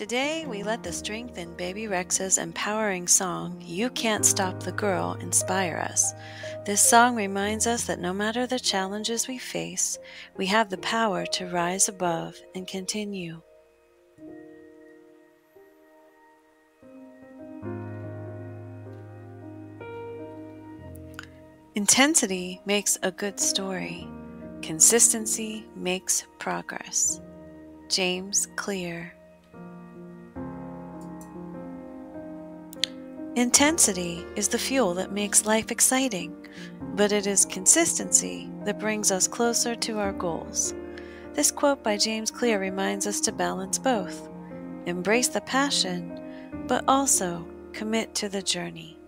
Today, we let the strength in Bebe Rexha's empowering song, You Can't Stop the Girl, inspire us. This song reminds us that no matter the challenges we face, we have the power to rise above and continue. Intensity makes a good story. Consistency makes progress. James Clear Intensity is the fuel that makes life exciting, but it is consistency that brings us closer to our goals. This quote by James Clear reminds us to balance both embrace the passion, but also commit to the journey.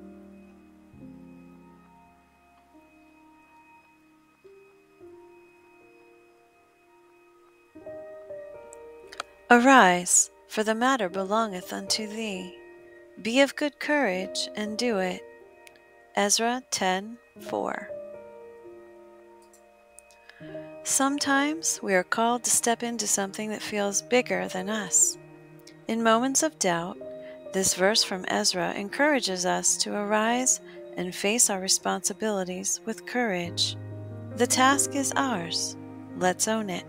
Arise, for the matter belongeth unto thee. Be of good courage and do it. Ezra 10:4. Sometimes we are called to step into something that feels bigger than us. In moments of doubt, this verse from Ezra encourages us to arise and face our responsibilities with courage. The task is ours. Let's own it.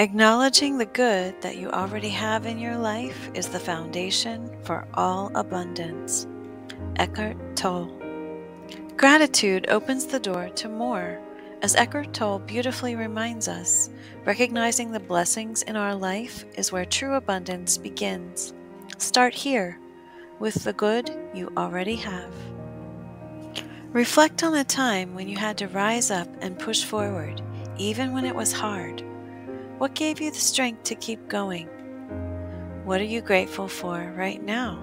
Acknowledging the good that you already have in your life is the foundation for all abundance. Eckhart Tolle. Gratitude opens the door to more. As Eckhart Tolle beautifully reminds us, recognizing the blessings in our life is where true abundance begins. Start here, with the good you already have. Reflect on a time when you had to rise up and push forward, even when it was hard. What gave you the strength to keep going? What are you grateful for right now?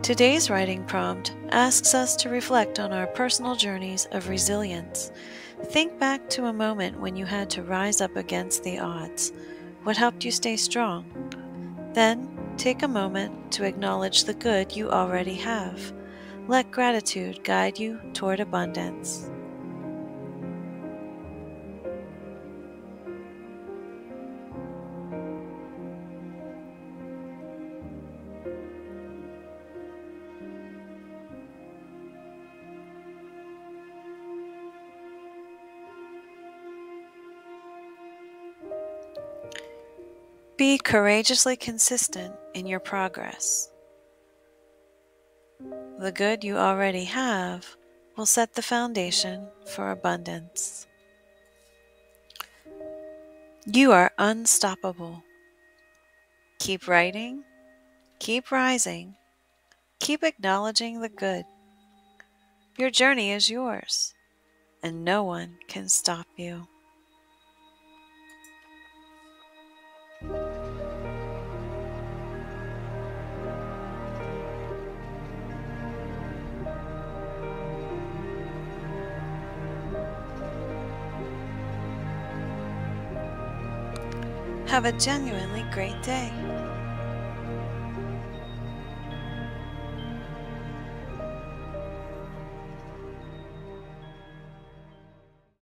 Today's writing prompt asks us to reflect on our personal journeys of resilience. Think back to a moment when you had to rise up against the odds. What helped you stay strong? Then, take a moment to acknowledge the good you already have. Let gratitude guide you toward abundance. Be courageously consistent in your progress. The good you already have will set the foundation for abundance. You are unstoppable. Keep writing, keep rising, keep acknowledging the good. Your journey is yours, and no one can stop you. Have a genuinely great day.